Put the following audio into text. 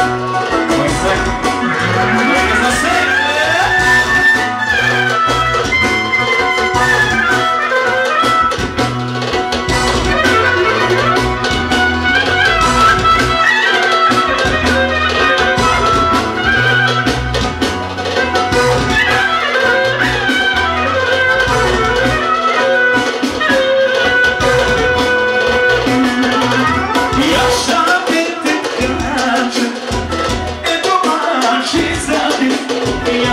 Muito bem. É